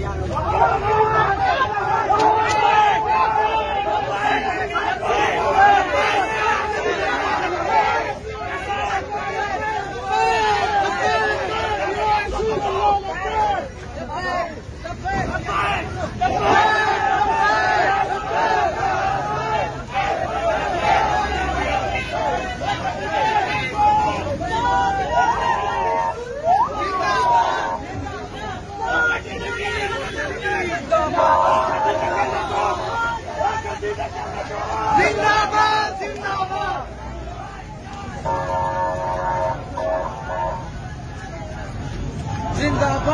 Yeah. जिंदाबाद जिंदाबाद जिंदाबाद